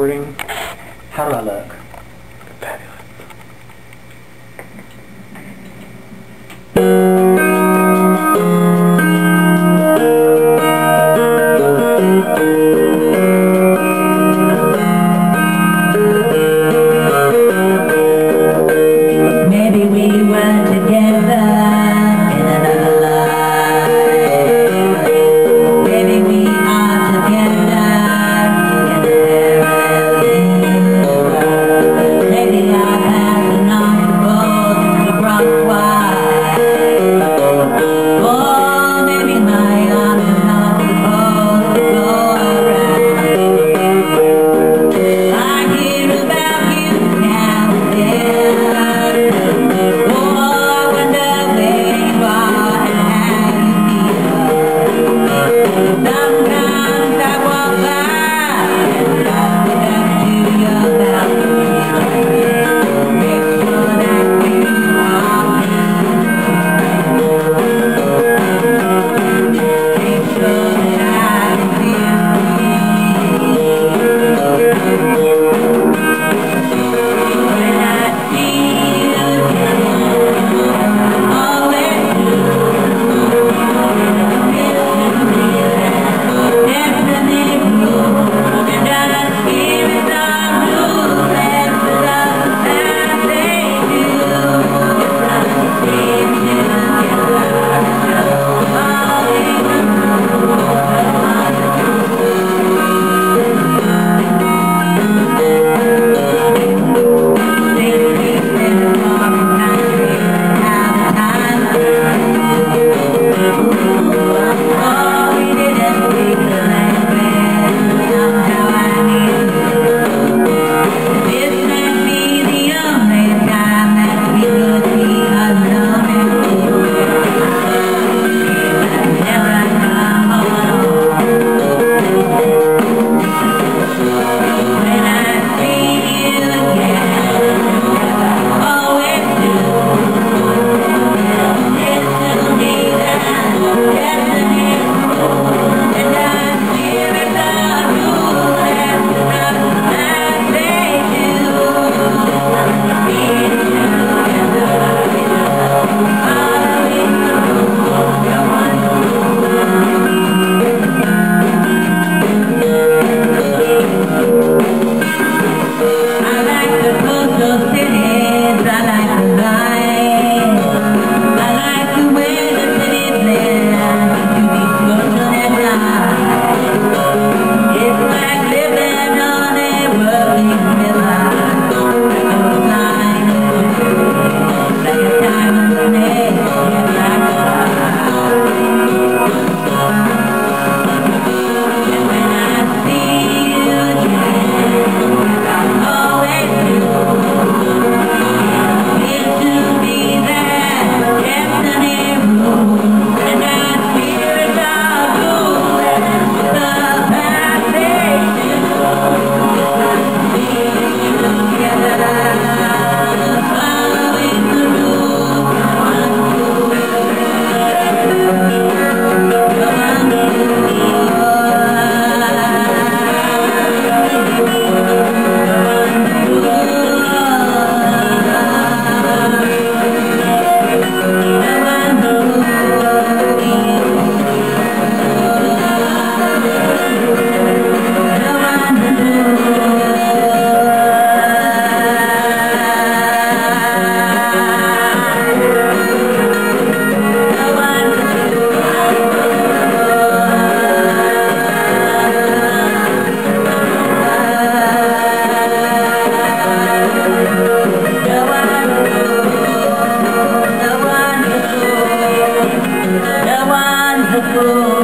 How do I look? Like Oh.